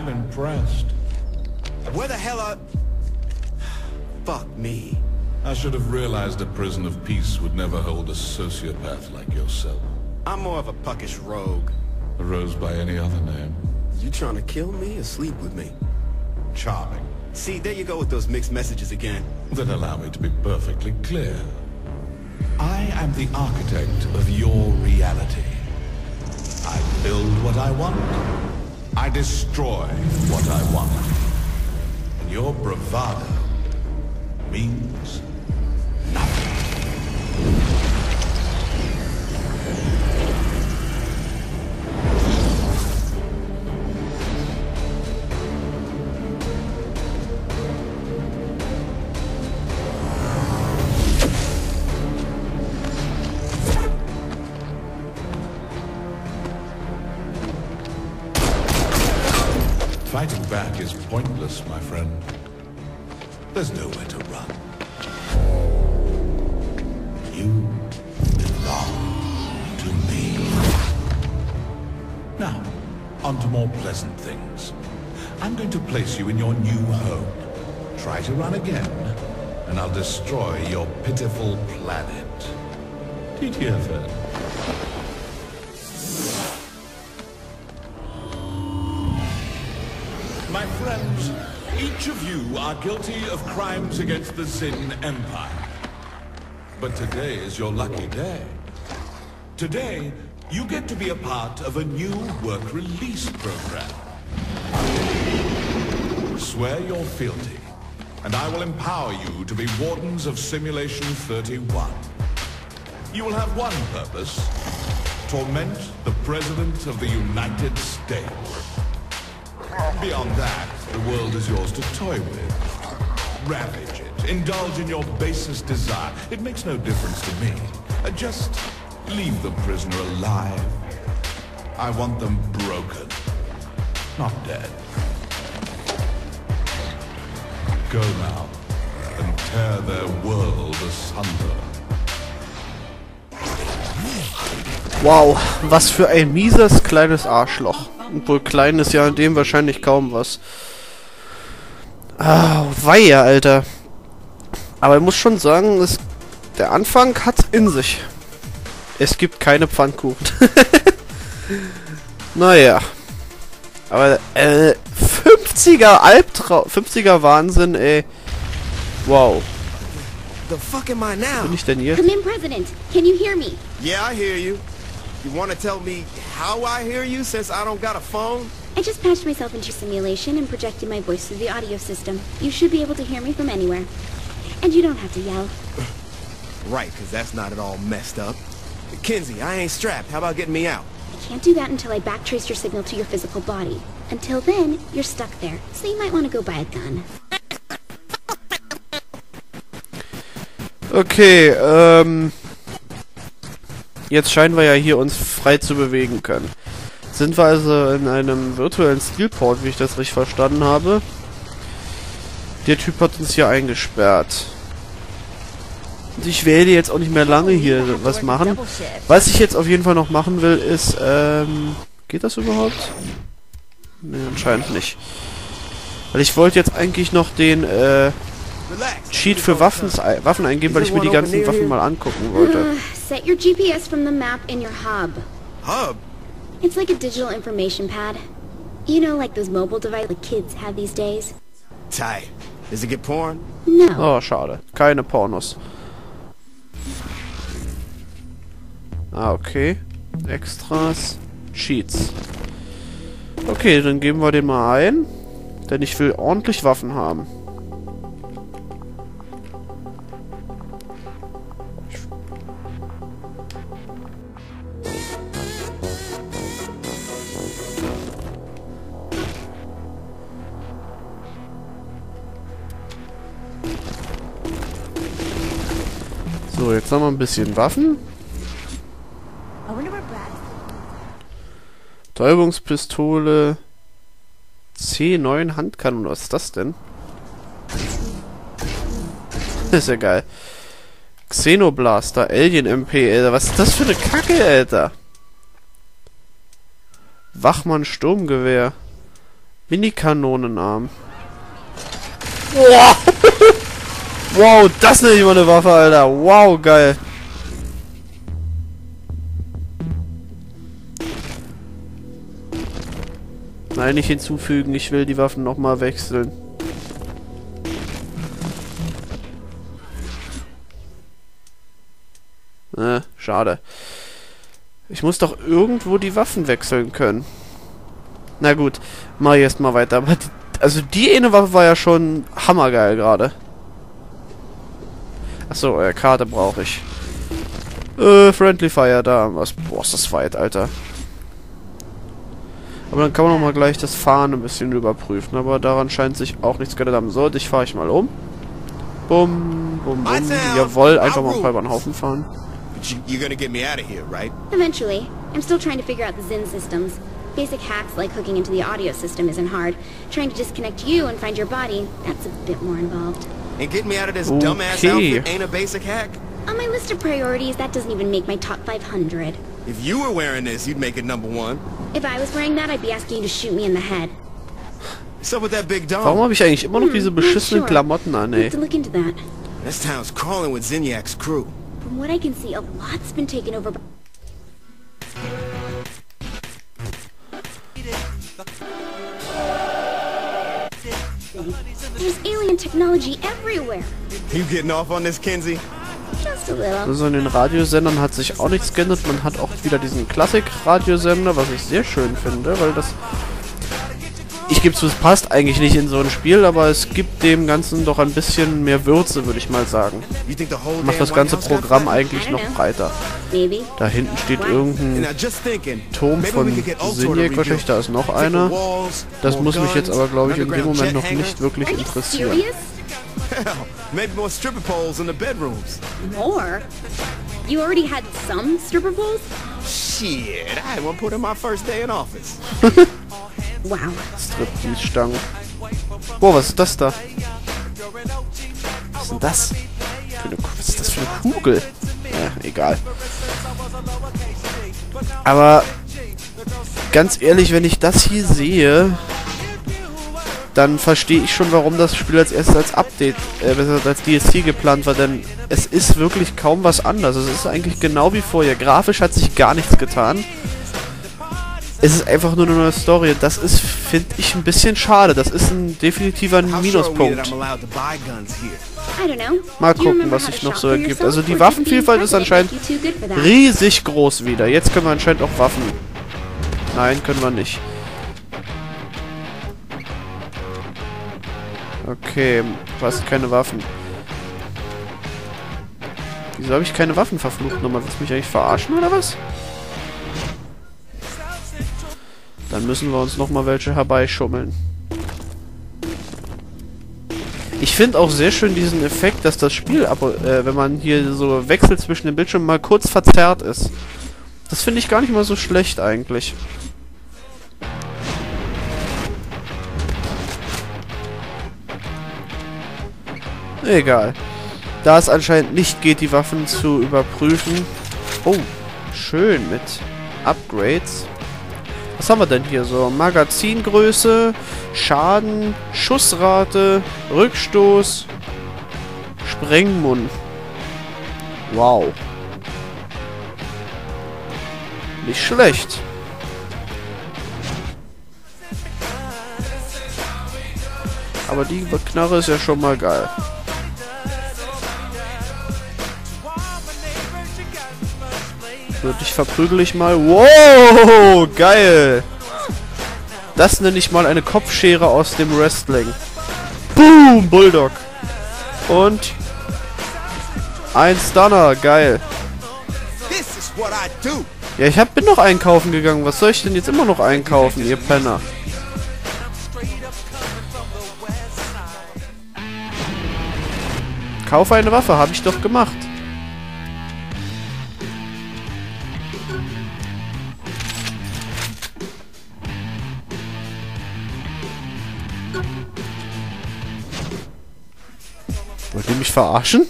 impressed. Where the hell are... Fuck me. I should have realized a prison of peace would never hold a sociopath like yourself. I'm more of a puckish rogue. A rose by any other name. You trying to kill me or sleep with me? Charming. See, there you go with those mixed messages again. Then allow me to be perfectly clear. I am the architect of your reality. I build what I want. I destroy what I want. And your bravado means Fighting pointless, my friend. There's nowhere to run. You belong to me. Now, on to more pleasant things. I'm going to place you in your new home. Try to run again, and I'll destroy your pitiful planet. Did you My each of you are guilty of crimes against the Zin Empire. But today is your lucky day. Today, you get to be a part of a new work release program. Swear your fealty, and I will empower you to be wardens of Simulation 31. You will have one purpose, torment the President of the United States. Beyond that, the world is yours to toy with. Ravage it. Indulge in your basest desire. It makes no difference to me. Uh, just leave the prisoner alive. I want them broken, not dead. Go now and tear their world asunder. Wow, was für ein mieses kleines Arschloch. Obwohl klein ist ja dem wahrscheinlich kaum was. Ah, weia, Alter. Aber ich muss schon sagen, es, der Anfang hat's in sich. Es gibt keine Pfannkuchen. naja. Aber, äh, 50er Albtraum, 50er Wahnsinn, ey. Wow. the fuck am I now? Bin ich denn hier? Come in, President. Can you hear me? Yeah, I hear you. You want to tell me how I hear you since I don't got a phone? I just patched myself into simulation and projected my voice through the audio system. You should be able to hear me from anywhere. And you don't have to yell. Right, because that's not at all messed up. Kinsey, I ain't strapped. How about getting me out? I can't do that until I backtrace your signal to your physical body. Until then, you're stuck there. So you might want to go buy a gun. Okay, ähm... Jetzt scheinen wir ja hier uns frei zu bewegen können. Sind wir also in einem virtuellen Steelport, wie ich das richtig verstanden habe. Der Typ hat uns hier eingesperrt. Und ich werde jetzt auch nicht mehr lange hier was machen. Was ich jetzt auf jeden Fall noch machen will, ist, ähm... Geht das überhaupt? Ne, anscheinend nicht. Weil ich wollte jetzt eigentlich noch den, äh... Cheat für Waffen, Waffen eingeben, weil ich mir die ganzen Waffen mal angucken wollte. Set your GPS from the map in your hub. Hub? It's like a digital information pad. You know, like those mobile devices the kids have these days? Tight. Does it get porn? No. Oh, schade. Keine Pornos. Ah, okay. Extras. Cheats. Okay, dann geben wir den mal ein. Denn ich will ordentlich Waffen haben. Jetzt wir ein bisschen Waffen. Täubungspistole. C9 Handkanone. Was ist das denn? ist ja geil. Xenoblaster, Alien MP, Alter. Was ist das für eine Kacke, Alter? Wachmann Sturmgewehr. Minikanonenarm. Wow. wow, das nenne ich mal eine Waffe, Alter. Wow, geil. Nein, nicht hinzufügen. Ich will die Waffen nochmal wechseln. Äh, schade. Ich muss doch irgendwo die Waffen wechseln können. Na gut, mach ich erstmal weiter. Also die eine Waffe war ja schon hammergeil gerade. Achso, äh, Karte brauche ich. Äh, Friendly Fire da. Was? Boah, ist das weit, Alter. Aber dann kann man auch mal gleich das Fahren ein bisschen überprüfen. Aber daran scheint sich auch nichts geändert haben. So, dich fahre ich mal um. Bum, bum, bum. Jawohl, einfach mal über den Haufen fahren. You're gonna get me out of here, right? Eventually. I'm still trying to figure out the Zin systems. Basic hacks like hooking into the audio system isn't hard. Trying to disconnect you and find your body, that's a bit more involved. And getting me out of this okay. dumbass outfit ain't a basic hack? On my list of priorities, that doesn't even make my top 500. If you were wearing this, you'd make it number one. If I was wearing that, I'd be asking you to shoot me in the head. So with that big dome. Warum habe ich eigentlich immer noch hmm, diese beschissenen Klamotten an, ey? to look into that. This town's crawling with Zinyak's crew. From what I can see, a lot's been taken over by... There's alien technology everywhere. You getting off on this, Kinsey? Just a little. Also in den Radiosendern hat sich auch nichts geändert. Man hat auch wieder diesen Klassik-Radiosender, was ich sehr schön finde, weil das... Ich gebe zu, es passt eigentlich nicht in so ein Spiel, aber es gibt dem Ganzen doch ein bisschen mehr Würze, würde ich mal sagen. Macht das ganze Programm eigentlich noch breiter. Da hinten steht irgendein Turm von Sinjek, wahrscheinlich, da ist noch einer. Das muss mich jetzt aber, glaube ich, in dem Moment noch nicht wirklich interessieren. Maybe more stripper poles in the bedrooms. More? You already had some stripper poles? Shit, I had one put in my first day in office. wow. Striptease-Stangen. Boah, was ist das da? Was ist denn das? Eine, was ist das für eine Kugel? Ja, egal. Aber ganz ehrlich, wenn ich das hier sehe, dann verstehe ich schon, warum das Spiel als erstes als Update, äh, als DLC geplant war, denn es ist wirklich kaum was anders. Es ist eigentlich genau wie vorher. Grafisch hat sich gar nichts getan. Es ist einfach nur eine neue Story. Das ist, finde ich, ein bisschen schade. Das ist ein definitiver Minuspunkt. Mal gucken, was sich noch so ergibt. Also die Waffenvielfalt ist anscheinend riesig groß wieder. Jetzt können wir anscheinend auch Waffen. Nein, können wir nicht. Okay, du hast keine Waffen. Wieso habe ich keine Waffen verflucht nochmal? Willst du mich eigentlich verarschen oder was? Dann müssen wir uns nochmal welche herbeischummeln. Ich finde auch sehr schön diesen Effekt, dass das Spiel, äh, wenn man hier so wechselt zwischen den Bildschirmen, mal kurz verzerrt ist. Das finde ich gar nicht mal so schlecht eigentlich. Egal. Da es anscheinend nicht geht, die Waffen zu überprüfen. Oh, schön mit Upgrades. Was haben wir denn hier so? Magazingröße, Schaden, Schussrate, Rückstoß, Sprengmund. Wow. Nicht schlecht. Aber die Knarre ist ja schon mal geil. So, dich verprügel ich mal. Wow, geil. Das nenne ich mal eine Kopfschere aus dem Wrestling. Boom, Bulldog. Und ein Stunner, geil. Ja, ich hab, bin noch einkaufen gegangen. Was soll ich denn jetzt immer noch einkaufen, ihr Penner? Kaufe eine Waffe, habe ich doch gemacht. Verarschen?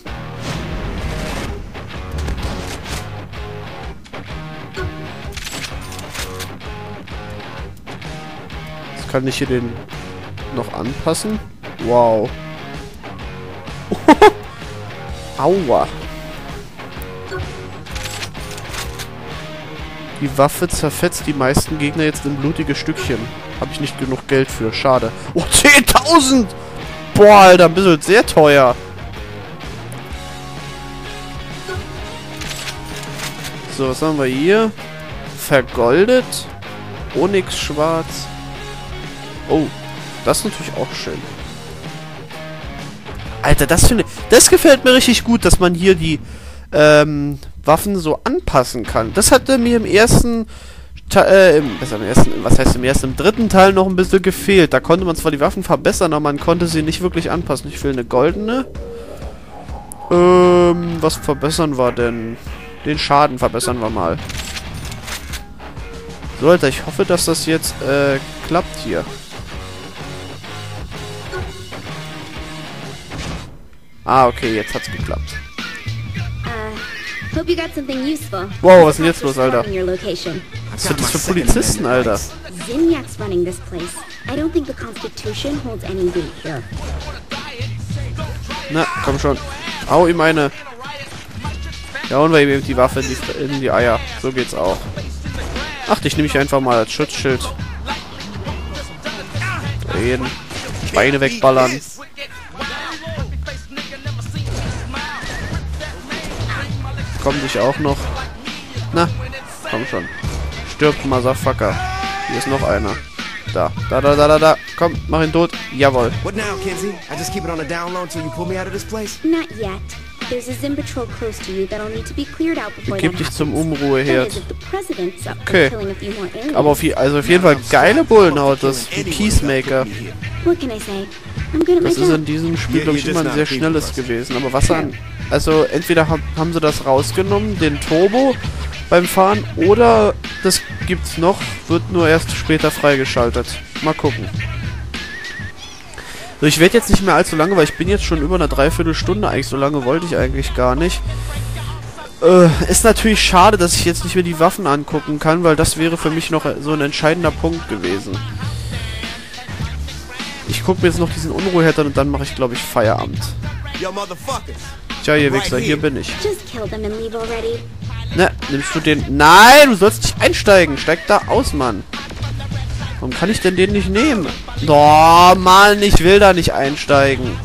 Jetzt kann ich hier den noch anpassen. Wow. Aua. Die Waffe zerfetzt die meisten Gegner jetzt in blutige Stückchen. Habe ich nicht genug Geld für. Schade. Oh, 10.000! Boah, Alter, ein bisschen sehr teuer. So, was haben wir hier? Vergoldet. Onyx schwarz. Oh, das ist natürlich auch schön. Alter, das finde das gefällt mir richtig gut, dass man hier die ähm, Waffen so anpassen kann. Das hatte mir im ersten äh, im, also im ersten, was heißt im ersten, im dritten Teil noch ein bisschen gefehlt. Da konnte man zwar die Waffen verbessern, aber man konnte sie nicht wirklich anpassen. Ich will eine goldene. Ähm, was verbessern wir denn? Den Schaden verbessern wir mal. So, Alter, ich hoffe, dass das jetzt äh, klappt hier. Ah, okay, jetzt hat's geklappt. Uh, wow, was ist denn jetzt los, Alter? Was sind das für Polizisten, Alter? Zinniac's running this place. I don't think the Constitution holds any weight here. Na, komm schon. Hau ihm eine. Ja, und wir ihm eben die Waffe in die, in die Eier. So geht's auch. Ach, dich nehme ich einfach mal als Schutzschild. Drehen. Beine wegballern. Komm dich auch noch. Na, komm schon. Stirb, Motherfucker. Hier ist noch einer. Da, da, da, da, da, da. Komm, mach ihn tot. Jawohl. What now, Kinsey? I just keep it on the down low until you pull me out of this place? Not yet. There's a Zim patrol close to you that'll need to be cleared out before Begib dich zum Umruheherd. Okay. Aber auf, also auf jeden Fall geile Bullenautos. Wie Peacemaker. Das ist in diesem Spiel, glaube ich, immer ein sehr schnelles gewesen. Aber was an... Also entweder haben sie das rausgenommen, den Turbo beim Fahren, oder das gibt's noch, wird nur erst später freigeschaltet. Mal gucken. So, ich werde jetzt nicht mehr allzu lange, weil ich bin jetzt schon über eine Dreiviertelstunde. Eigentlich so lange wollte ich eigentlich gar nicht. Äh, ist natürlich schade, dass ich jetzt nicht mehr die Waffen angucken kann, weil das wäre für mich noch so ein entscheidender Punkt gewesen. Ich gucke mir jetzt noch diesen Unruheherd an und dann mache ich, glaube ich, Feierabend. Tja, ihr Wichser, hier bin ich. Na, nimmst du den... Nein, du sollst nicht einsteigen. Steig da aus, Mann. Warum kann ich denn den nicht nehmen? Oh, Mann, ich will da nicht einsteigen.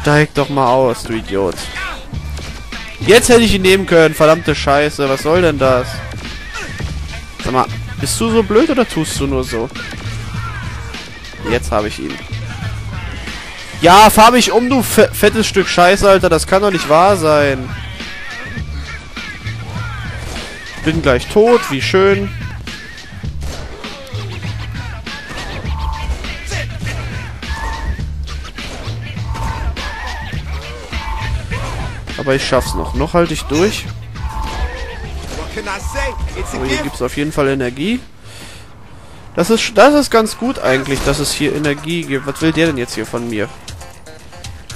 Steig doch mal aus, du Idiot. Jetzt hätte ich ihn nehmen können. Verdammte Scheiße. Was soll denn das? Sag mal, bist du so blöd oder tust du nur so? Jetzt habe ich ihn. Ja, fahr mich um, du fettes Stück Scheiße, Alter. Das kann doch nicht wahr sein. Bin gleich tot. Wie schön. Aber ich schaff's noch. Noch halte ich durch. Aber hier gibt's auf jeden Fall Energie. Das ist, das ist ganz gut eigentlich, dass es hier Energie gibt. Was will der denn jetzt hier von mir?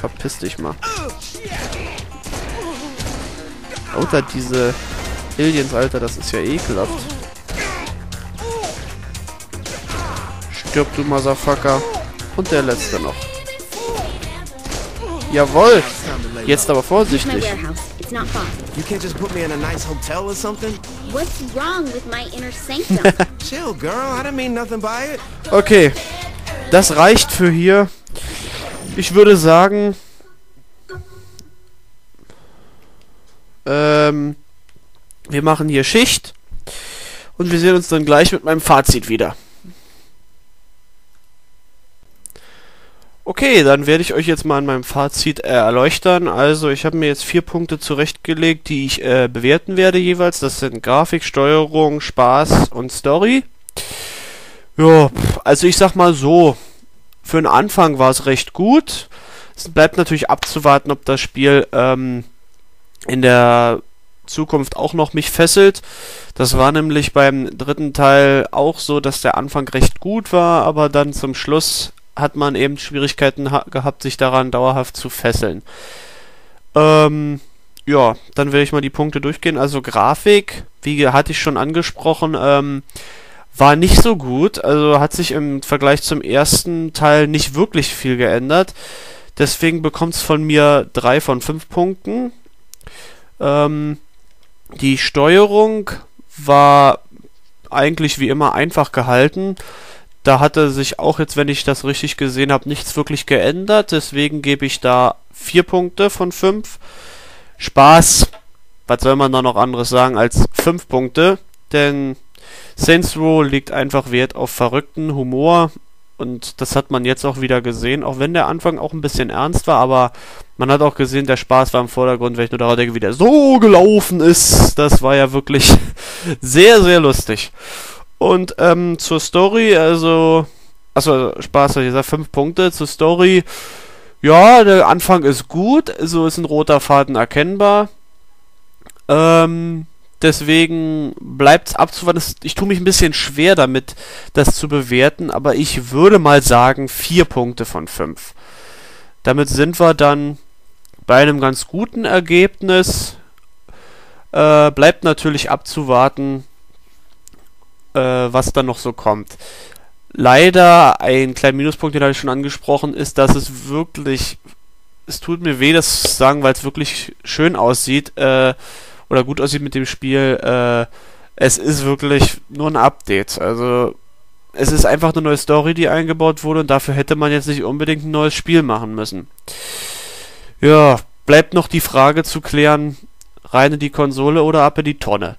Verpiss dich mal. Lauter diese Aliens, Alter, das ist ja ekelhaft. Stirb du Motherfucker. Und der letzte noch. Jawohl. Jetzt aber vorsichtig. You can't just put me in a nice hotel or something? What's wrong with my inner sanctum? Chill, girl. I didn't mean nothing by it. Okay. Das reicht für hier. Ich würde sagen... Ähm... Wir machen hier Schicht. Und wir sehen uns dann gleich mit meinem Fazit wieder. Okay, dann werde ich euch jetzt mal in meinem Fazit äh, erleuchten. Also ich habe mir jetzt vier Punkte zurechtgelegt, die ich äh, bewerten werde jeweils. Das sind Grafik, Steuerung, Spaß und Story. Ja, also ich sag mal so, für den Anfang war es recht gut. Es bleibt natürlich abzuwarten, ob das Spiel ähm, in der Zukunft auch noch mich fesselt. Das war nämlich beim dritten Teil auch so, dass der Anfang recht gut war, aber dann zum Schluss hat man eben Schwierigkeiten gehabt, sich daran dauerhaft zu fesseln. Ähm, ja, dann werde ich mal die Punkte durchgehen. Also Grafik, wie hatte ich schon angesprochen, ähm, war nicht so gut. Also hat sich im Vergleich zum ersten Teil nicht wirklich viel geändert. Deswegen bekommt es von mir drei von fünf Punkten. Ähm, die Steuerung war eigentlich wie immer einfach gehalten. Da hatte sich auch jetzt, wenn ich das richtig gesehen habe, nichts wirklich geändert. Deswegen gebe ich da 4 Punkte von 5. Spaß, was soll man da noch anderes sagen als 5 Punkte? Denn Saints Row legt einfach Wert auf verrückten Humor. Und das hat man jetzt auch wieder gesehen, auch wenn der Anfang auch ein bisschen ernst war, aber man hat auch gesehen, der Spaß war im Vordergrund, wenn ich nur daran denke, wie der so gelaufen ist. Das war ja wirklich sehr, sehr lustig. Und ähm, zur Story, also, achso, Spaß, ich gesagt, fünf Punkte zur Story. Ja, der Anfang ist gut, so ist ein roter Faden erkennbar. Ähm, deswegen bleibt es abzuwarten. Ich tue mich ein bisschen schwer damit, das zu bewerten, aber ich würde mal sagen, vier Punkte von fünf. Damit sind wir dann bei einem ganz guten Ergebnis. Äh, bleibt natürlich abzuwarten, äh, was dann noch so kommt. Leider, ein kleiner Minuspunkt, den habe ich schon angesprochen, ist, dass es wirklich, es tut mir weh, das zu sagen, weil es wirklich schön aussieht, äh, oder gut aussieht mit dem Spiel, äh, es ist wirklich nur ein Update. Also, es ist einfach eine neue Story, die eingebaut wurde und dafür hätte man jetzt nicht unbedingt ein neues Spiel machen müssen. Ja, bleibt noch die Frage zu klären, rein in die Konsole oder ab in die Tonne.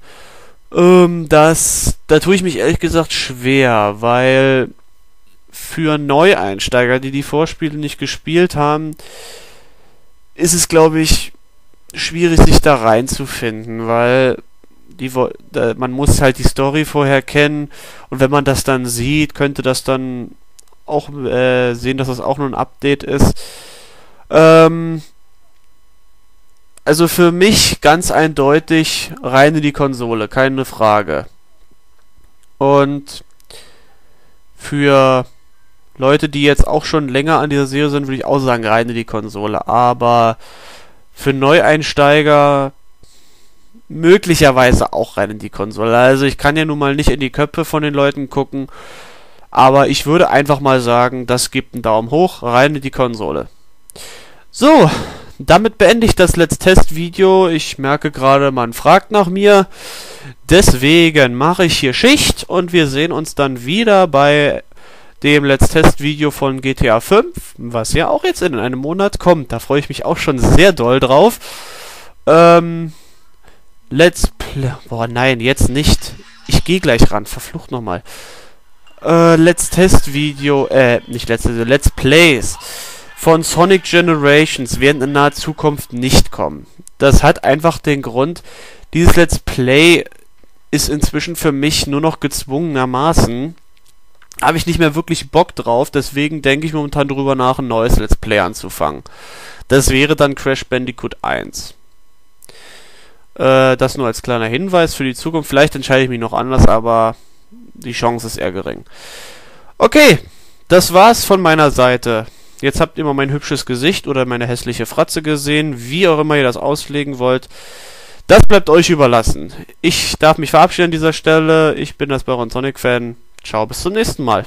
Ähm, das, da tue ich mich ehrlich gesagt schwer, weil für Neueinsteiger, die die Vorspiele nicht gespielt haben, ist es, glaube ich, schwierig, sich da reinzufinden, weil die, man muss halt die Story vorher kennen und wenn man das dann sieht, könnte das dann auch äh, sehen, dass das auch nur ein Update ist. Ähm, also für mich ganz eindeutig rein in die Konsole, keine Frage. Und für Leute, die jetzt auch schon länger an dieser Serie sind, würde ich auch sagen, rein in die Konsole. Aber für Neueinsteiger möglicherweise auch rein in die Konsole. Also ich kann ja nun mal nicht in die Köpfe von den Leuten gucken. Aber ich würde einfach mal sagen, das gibt einen Daumen hoch, rein in die Konsole. So, damit beende ich das Let's Test Video. Ich merke gerade, man fragt nach mir. Deswegen mache ich hier Schicht und wir sehen uns dann wieder bei dem Let's Test Video von GTA 5, was ja auch jetzt in einem Monat kommt. Da freue ich mich auch schon sehr doll drauf. Ähm, Let's Play. Boah, nein, jetzt nicht. Ich gehe gleich ran. Verflucht nochmal. Äh, Let's Test Video, äh, nicht Let's, Let's Plays von Sonic Generations werden in naher Zukunft nicht kommen. Das hat einfach den Grund, dieses Let's Play ist inzwischen für mich nur noch gezwungenermaßen. Habe ich nicht mehr wirklich Bock drauf, deswegen denke ich momentan drüber nach, ein neues Let's Play anzufangen. Das wäre dann Crash Bandicoot 1. Äh, das nur als kleiner Hinweis für die Zukunft. Vielleicht entscheide ich mich noch anders, aber die Chance ist eher gering. Okay, das war's von meiner Seite. Jetzt habt ihr mal mein hübsches Gesicht oder meine hässliche Fratze gesehen, wie auch immer ihr das auslegen wollt. Das bleibt euch überlassen. Ich darf mich verabschieden an dieser Stelle. Ich bin das Baron Sonic Fan. Ciao, bis zum nächsten Mal.